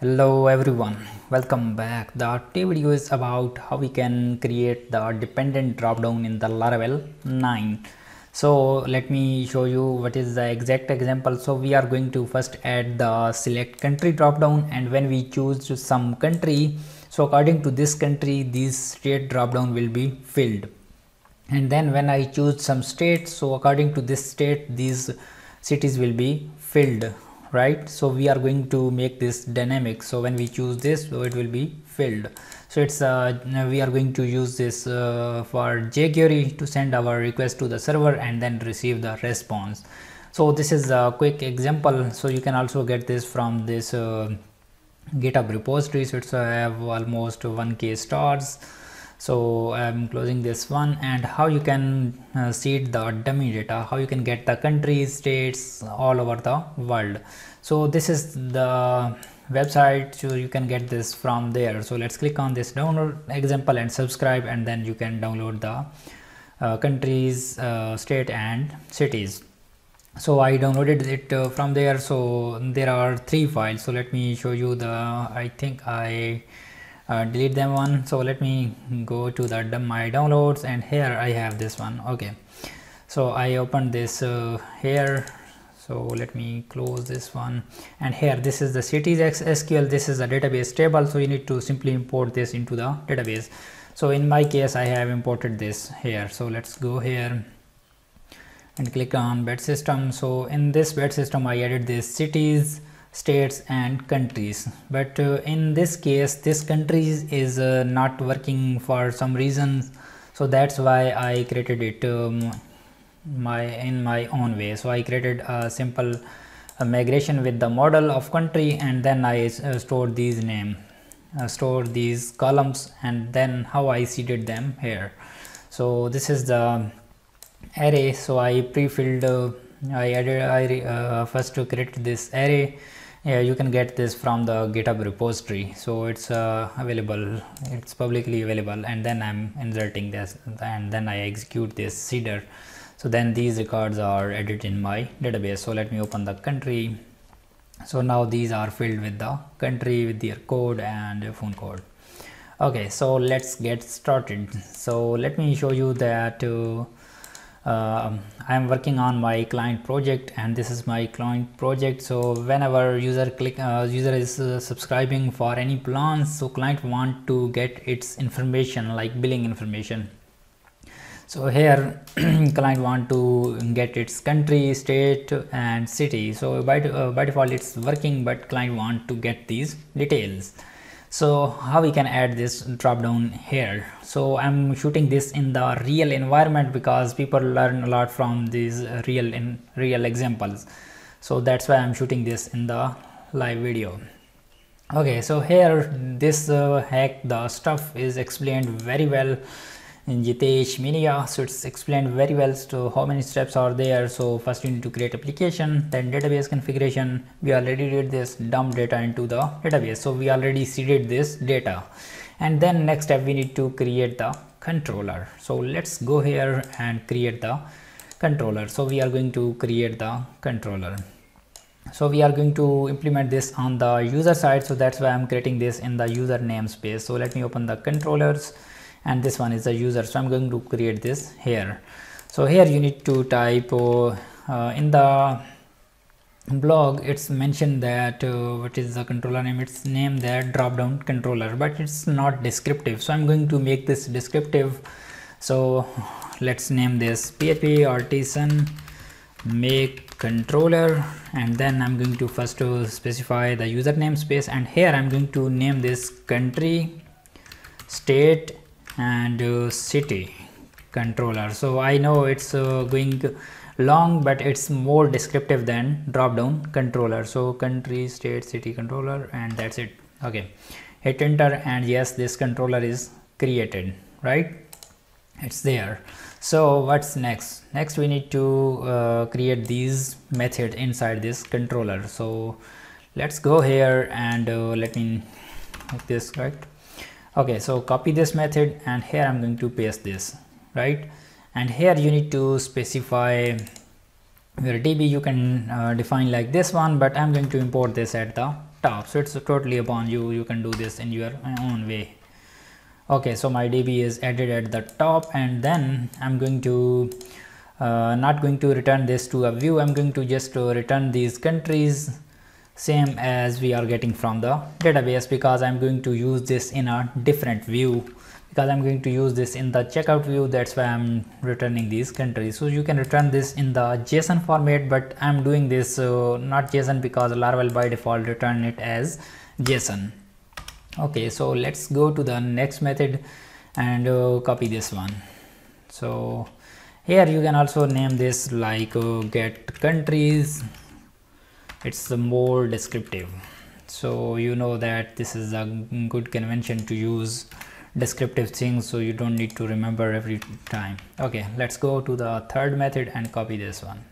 hello everyone. Welcome back. The today video is about how we can create the dependent dropdown in the laravel 9 so let me show you what is the exact example. So we are going to first add the select country dropdown and when we choose some country so according to this country this state dropdown will be filled. And then when i choose some state so according to this state these cities will be filled right? So we are going to make this dynamic. So when we choose this so it will be filled. So it's uh, we are going to use this uh, for jquery to send our request to the server and then receive the response. So this is a quick example. So you can also get this from this uh, github repository. So it's uh, have almost 1k stars so i'm closing this one. And how you can uh, seed the dummy data? How you can get the countries states all over the world? So this is the website. So you can get this from there. So let's click on this download example and subscribe and then you can download the uh, countries uh, state and cities. So i downloaded it uh, from there. So there are three files. So let me show you the i think i uh, delete them one. So let me go to the my downloads and here i have this one. Okay. So i opened this uh, here. So let me close this one. And here this is the cities sql this is a database table. So you need to simply import this into the database. So in my case i have imported this here. So let's go here and click on bed system. So in this bed system i added this cities states and countries. But uh, in this case this countries is uh, not working for some reasons. So that's why i created it um, my in my own way. So i created a simple migration with the model of country and then i uh, stored these name uh, store these columns and then how i seeded them here. So this is the array. So i pre-filled uh, i added i first to create this array yeah you can get this from the github repository. So it's uh, available. It's publicly available. And then i'm inserting this and then i execute this seeder. So then these records are added in my database. So let me open the country. So now these are filled with the country with their code and phone code. Okay so let's get started. So let me show you that uh, uh, I am working on my client project and this is my client project. So whenever user click uh, user is uh, subscribing for any plans so client want to get its information like billing information. So here client want to get its country state and city. So by, uh, by default it's working but client want to get these details so how we can add this drop down here? So i'm shooting this in the real environment because people learn a lot from these real in real examples. So that's why i'm shooting this in the live video. Okay so here this uh, hack the stuff is explained very well Jitesh Media. So it's explained very well to how many steps are there. So first you need to create application, then database configuration. We already did this dump data into the database. So we already seeded this data. And then next step we need to create the controller. So let's go here and create the controller. So we are going to create the controller. So we are going to implement this on the user side. So that's why I'm creating this in the user namespace. So let me open the controllers and this one is the user. So i'm going to create this here. So here you need to type uh, uh, in the blog it's mentioned that uh, what is the controller name? It's name there drop down controller but it's not descriptive. So i'm going to make this descriptive. So let's name this php artisan make controller and then i'm going to first to specify the user namespace and here i'm going to name this country state and uh, city controller. So i know it's uh, going long but it's more descriptive than drop down controller. So country state city controller and that's it. Okay. Hit enter and yes this controller is created right? It's there. So what's next? Next we need to uh, create these method inside this controller. So let's go here and uh, let me make this correct okay so copy this method and here i'm going to paste this right? And here you need to specify your db you can uh, define like this one but i'm going to import this at the top. So it's totally upon you. You can do this in your own way. Okay so my db is added at the top and then i'm going to uh, not going to return this to a view. I'm going to just uh, return these countries same as we are getting from the database because i'm going to use this in a different view. Because I'm going to use this in the checkout view that's why I'm returning these countries. So you can return this in the JSON format but I'm doing this uh, not JSON because Laravel by default return it as JSON. Okay so let's go to the next method and uh, copy this one. So here you can also name this like uh, get countries it's the more descriptive. So you know that this is a good convention to use descriptive things so you don't need to remember every time. Okay let's go to the third method and copy this one.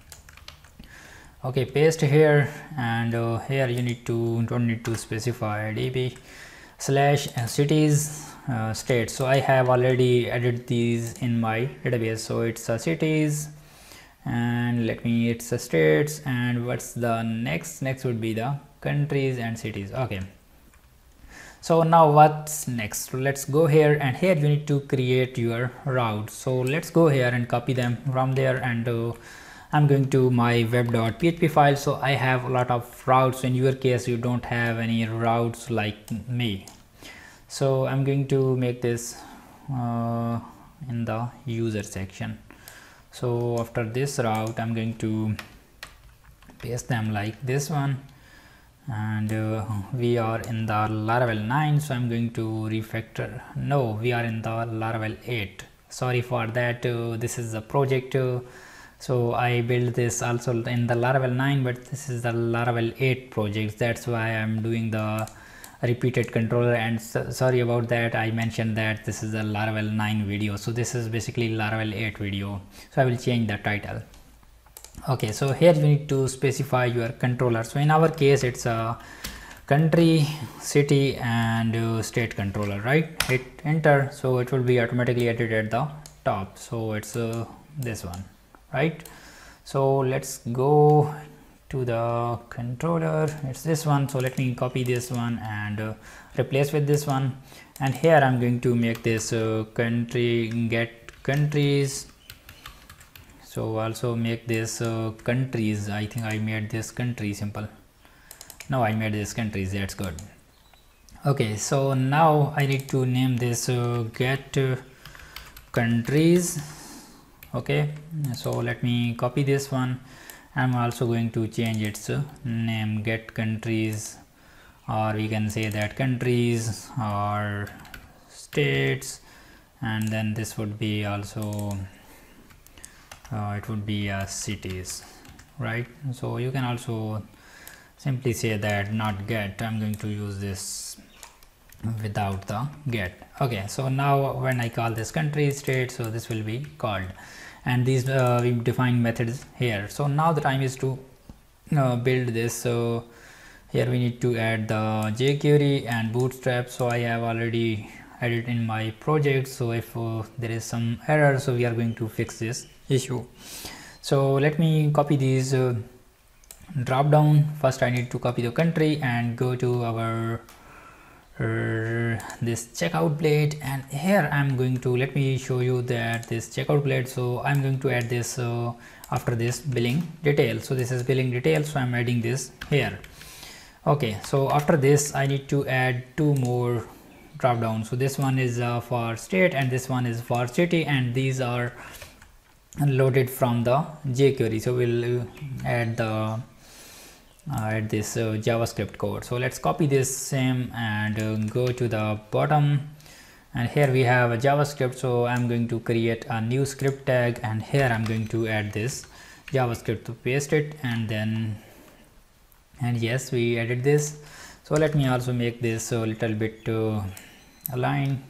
Okay paste here and uh, here you need to don't need to specify db slash cities uh, state. So i have already added these in my database. So it's a cities and let me it's a states and what's the next? Next would be the countries and cities. Okay. So now what's next? Let's go here and here you need to create your route. So let's go here and copy them from there and uh, I'm going to my web.php file. So I have a lot of routes. In your case you don't have any routes like me. So I'm going to make this uh, in the user section so after this route I'm going to paste them like this one. And uh, we are in the laravel 9 so i'm going to refactor. No we are in the laravel 8 sorry for that uh, this is a project uh, so i built this also in the laravel 9 but this is the laravel 8 project that's why i'm doing the repeated controller. And so, sorry about that. I mentioned that this is a laravel 9 video. So this is basically laravel 8 video. So i will change the title. Okay so here you need to specify your controller. So in our case it's a country city and uh, state controller right? Hit enter. So it will be automatically added at the top. So it's uh, this one right? So let's go to the controller. It's this one so let me copy this one and uh, replace with this one. And here i'm going to make this uh, country get countries. So also make this uh, countries. I think i made this country simple. Now i made this countries. That's good. Okay so now i need to name this uh, get uh, countries. Okay so let me copy this one i'm also going to change its name get countries or we can say that countries or states. And then this would be also uh, it would be uh, cities right? So you can also simply say that not get. I'm going to use this without the get. Okay so now when i call this country state so this will be called and these uh, we define methods here. So now the time is to uh, build this. So here we need to add the jquery and bootstrap. So i have already added in my project. So if uh, there is some error so we are going to fix this issue. So let me copy these uh, drop down. First I need to copy the country and go to our uh, this checkout blade and here I'm going to let me show you that this checkout blade. So I'm going to add this uh, after this billing detail. So this is billing detail so I'm adding this here. Okay so after this I need to add two more drop down. So this one is uh, for state and this one is for city and these are loaded from the jQuery. So we'll uh, add the add this uh, JavaScript code. So let's copy this same and uh, go to the bottom and here we have a JavaScript. So I'm going to create a new script tag and here I'm going to add this JavaScript to paste it and then and yes we added this. So let me also make this a little bit uh, align.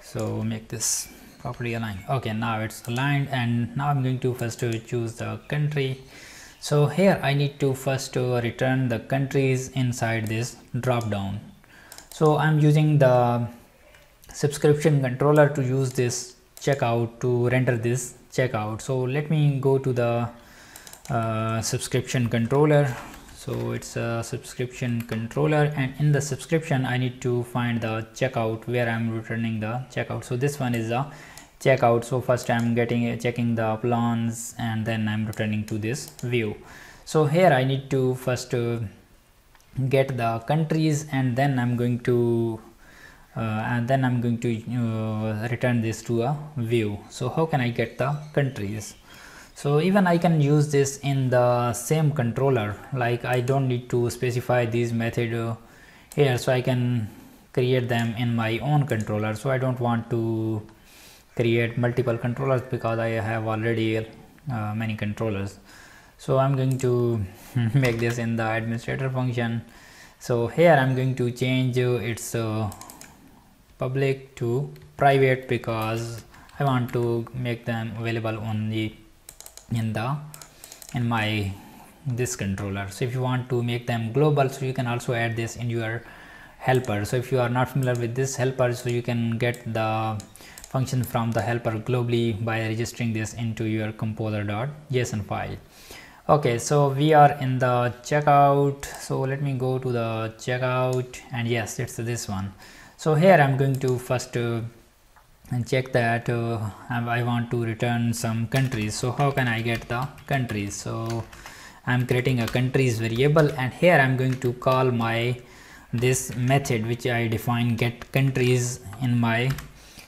So make this properly aligned okay now it's aligned and now I'm going to first choose the country so here I need to first to return the countries inside this drop down so I'm using the subscription controller to use this checkout to render this checkout. So let me go to the uh, subscription controller. So it's a subscription controller and in the subscription I need to find the checkout where I'm returning the checkout. So this one is a checkout so first I'm getting checking the plans and then I'm returning to this view. So here I need to first uh, get the countries and then I'm going to uh, and then I'm going to uh, return this to a view. So how can I get the countries? So even I can use this in the same controller. Like I don't need to specify these method uh, here. So I can create them in my own controller. So I don't want to create multiple controllers because I have already uh, many controllers. So I'm going to make this in the administrator function. So here I'm going to change its uh, public to private because I want to make them available only in the in my this controller. So if you want to make them global so you can also add this in your helper. So if you are not familiar with this helper so you can get the function from the helper globally by registering this into your composer.json file. Okay so we are in the checkout. So let me go to the checkout. And yes it's this one. So here i'm going to first uh, check that uh, i want to return some countries. So how can i get the countries? So i'm creating a countries variable. And here i'm going to call my this method which i define get countries in my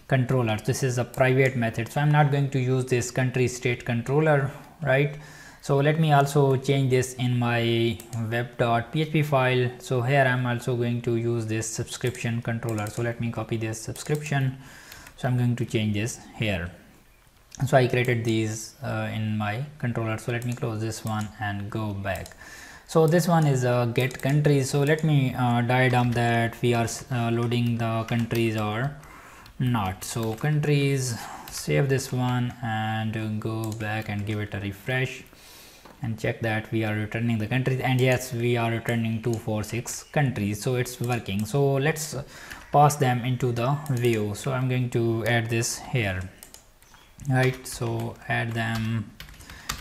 controller. This is a private method. So i'm not going to use this country state controller right? So let me also change this in my web.php file. So here i'm also going to use this subscription controller. So let me copy this subscription. So i'm going to change this here. So i created these uh, in my controller. So let me close this one and go back. So this one is a get country so let me uh, diagram that we are uh, loading the countries or not. So countries save this one and go back and give it a refresh and check that we are returning the countries. And yes we are returning 246 countries. So it's working. So let's pass them into the view. So i'm going to add this here. Right. So add them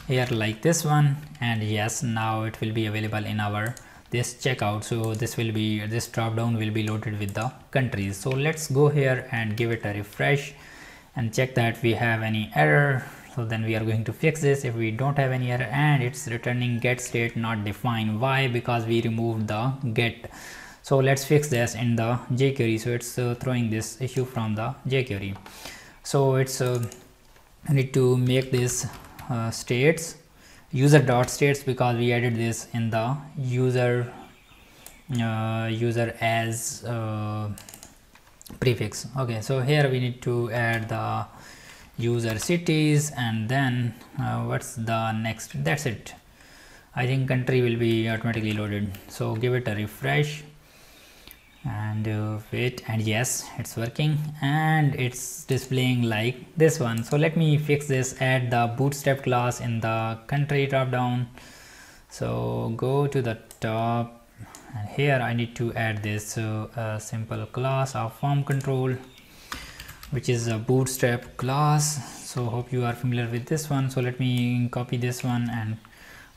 here like this one. And yes now it will be available in our this checkout so this will be this drop down will be loaded with the countries. So let's go here and give it a refresh and check that we have any error. So then we are going to fix this if we don't have any error and it's returning get state not defined why? Because we removed the get. So let's fix this in the jquery. So it's uh, throwing this issue from the jquery. So it's uh, need to make this uh, states user dot states because we added this in the user uh, user as uh, prefix. Okay so here we need to add the user cities and then uh, what's the next? That's it. I think country will be automatically loaded. So give it a refresh and uh, wait and yes it's working and it's displaying like this one. So let me fix this add the bootstrap class in the country drop down. So go to the top and here I need to add this so a simple class of form control which is a bootstrap class. So hope you are familiar with this one. So let me copy this one and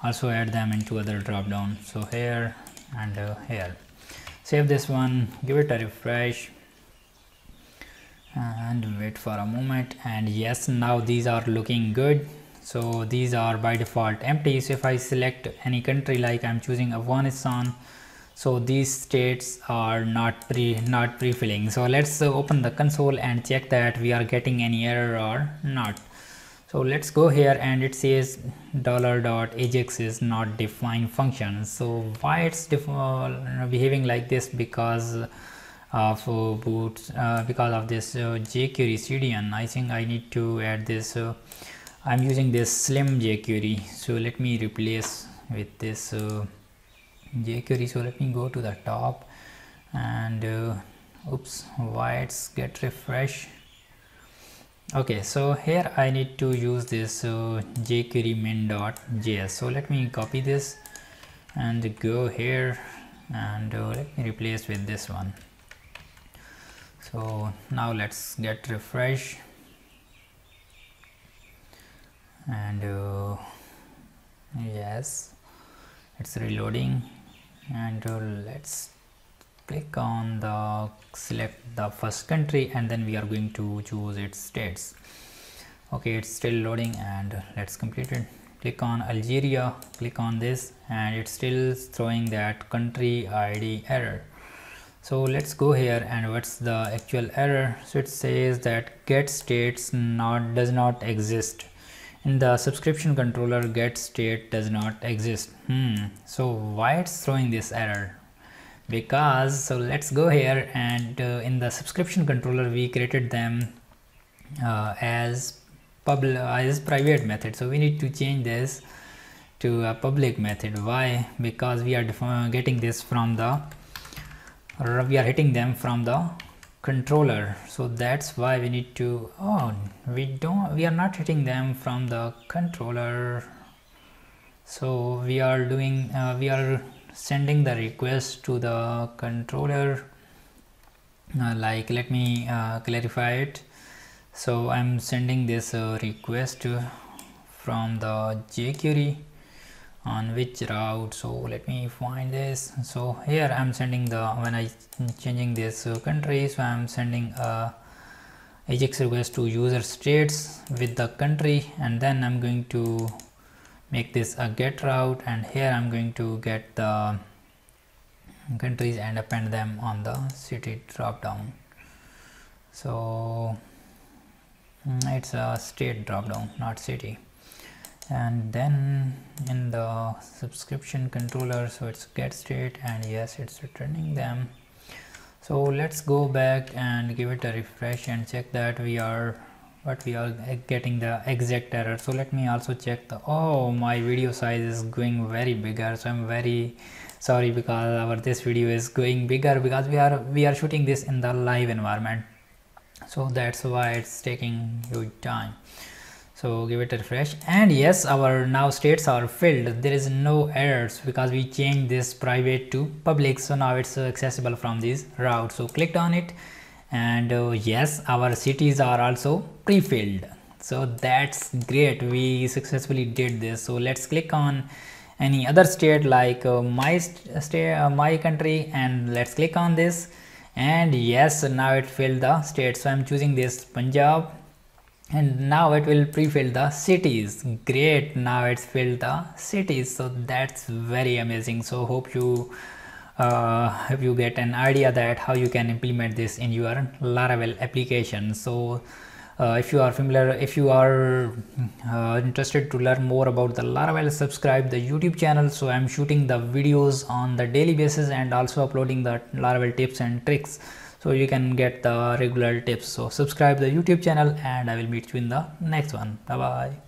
also add them into other drop down. So here and uh, here save this one give it a refresh and wait for a moment. And yes now these are looking good. So these are by default empty. So if i select any country like i'm choosing afghanistan so these states are not pre not pre-filling. So let's open the console and check that we are getting any error or not so let's go here and it says dollar dot ajax is not defined function. So why it's uh, behaving like this? Because of uh, boots uh, because of this uh, jquery cdn i think i need to add this uh, i'm using this slim jquery. So let me replace with this uh, jquery. So let me go to the top and oops it's get refresh okay so here i need to use this uh, jquery min.js so let me copy this and go here and uh, let me replace with this one. So now let's get refresh and uh, yes it's reloading and uh, let's click on the select the first country and then we are going to choose its states. Okay it's still loading and let's complete it. Click on Algeria click on this and it's still throwing that country ID error. So let's go here and what's the actual error? So it says that get states not does not exist. In the subscription controller get state does not exist. Hmm so why it's throwing this error because so let's go here and uh, in the subscription controller we created them uh, as public uh, as private method. So we need to change this to a public method. Why? Because we are getting this from the we are hitting them from the controller. So that's why we need to oh we don't we are not hitting them from the controller. So we are doing uh, we are sending the request to the controller. Uh, like let me uh, clarify it. So I'm sending this uh, request from the jQuery on which route. So let me find this. So here I'm sending the when I changing this uh, country so I'm sending a AJAX request to user states with the country and then I'm going to make this a get route and here I'm going to get the countries and append them on the city drop down so mm, it's a state drop down not city. And then in the subscription controller so it's get state and yes it's returning them. So let's go back and give it a refresh and check that we are but we are getting the exact error. So let me also check the oh my video size is going very bigger. So i'm very sorry because our this video is going bigger because we are we are shooting this in the live environment. So that's why it's taking huge time. So give it a refresh. And yes our now states are filled. There is no errors because we changed this private to public. So now it's accessible from this route so clicked on it and uh, yes our cities are also pre-filled. So that's great. We successfully did this. So let's click on any other state like uh, my state uh, my country and let's click on this. And yes now it filled the state so i'm choosing this punjab. And now it will pre-fill the cities. Great. Now it's filled the cities. So that's very amazing. So hope you uh, you get an idea that how you can implement this in your Laravel application. So uh, if you are familiar, if you are uh, interested to learn more about the Laravel, subscribe the YouTube channel. So I'm shooting the videos on the daily basis and also uploading the Laravel tips and tricks. So you can get the regular tips. So subscribe the YouTube channel and I will meet you in the next one. Bye bye.